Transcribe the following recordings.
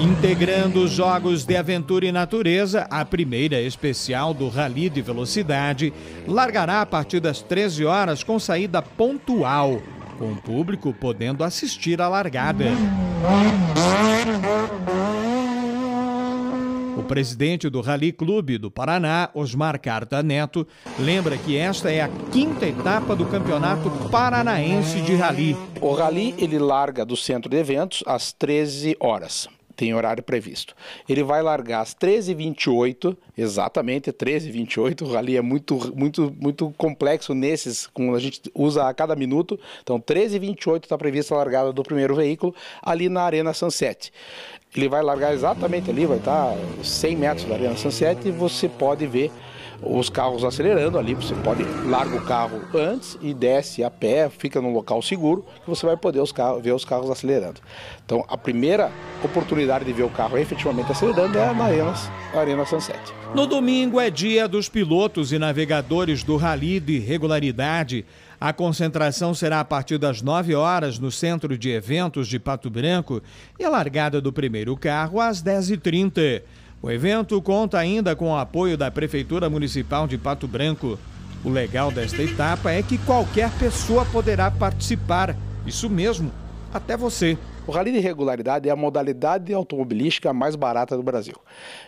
Integrando os Jogos de Aventura e Natureza, a primeira especial do Rally de Velocidade largará a partir das 13 horas com saída pontual, com o público podendo assistir à largada. O presidente do Rally Clube do Paraná, Osmar Carta Neto, lembra que esta é a quinta etapa do Campeonato Paranaense de Rally. O Rally ele larga do centro de eventos às 13 horas tem horário previsto. Ele vai largar às 13h28, exatamente 13h28. O rally é muito, muito, muito complexo nesses, como a gente usa a cada minuto. Então, 13h28 está prevista a largada do primeiro veículo ali na Arena Sunset. Ele vai largar exatamente ali, vai estar 100 metros da Arena Sunset e você pode ver os carros acelerando ali, você pode larga o carro antes e desce a pé, fica num local seguro, que você vai poder os carros, ver os carros acelerando. Então, a primeira oportunidade de ver o carro efetivamente acelerando é na Arena, Arena Sunset. No domingo é dia dos pilotos e navegadores do Rally de Regularidade. A concentração será a partir das 9 horas no Centro de Eventos de Pato Branco e a largada do primeiro carro às 10h30. O evento conta ainda com o apoio da Prefeitura Municipal de Pato Branco. O legal desta etapa é que qualquer pessoa poderá participar. Isso mesmo, até você. O Rally de Regularidade é a modalidade automobilística mais barata do Brasil.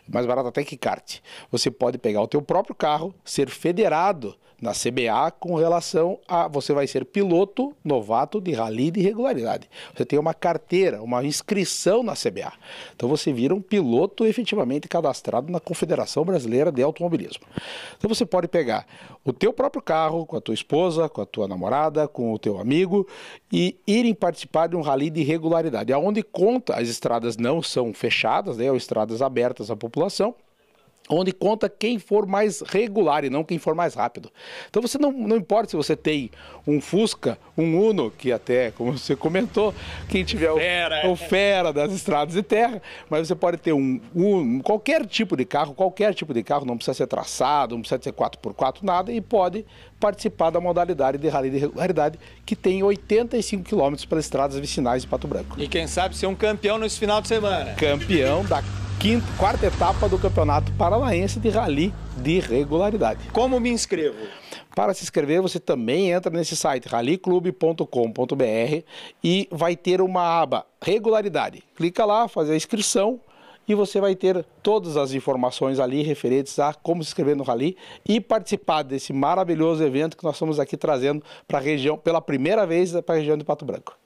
Mais barata até que kart. Você pode pegar o teu próprio carro, ser federado na CBA com relação a você vai ser piloto novato de rally de regularidade. Você tem uma carteira, uma inscrição na CBA. Então você vira um piloto efetivamente cadastrado na Confederação Brasileira de Automobilismo. Então você pode pegar o teu próprio carro com a tua esposa, com a tua namorada, com o teu amigo e irem participar de um rally de regularidade, aonde conta as estradas não são fechadas, né, ou estradas abertas à população onde conta quem for mais regular e não quem for mais rápido. Então você não, não importa se você tem um Fusca, um Uno, que até, como você comentou, quem tiver o fera, o fera das estradas de terra, mas você pode ter um, um, qualquer tipo de carro, qualquer tipo de carro, não precisa ser traçado, não precisa ser 4x4, nada, e pode participar da modalidade de rally de regularidade, que tem 85 quilômetros pelas estradas vicinais de Pato Branco. E quem sabe ser um campeão nesse final de semana. Campeão da quinta, quarta etapa do Campeonato Paranaense de Rally de Regularidade. Como me inscrevo? Para se inscrever, você também entra nesse site rallyclube.com.br e vai ter uma aba Regularidade. Clica lá, fazer a inscrição e você vai ter todas as informações ali referentes a como se inscrever no Rally e participar desse maravilhoso evento que nós estamos aqui trazendo para a região, pela primeira vez para a região de Pato Branco.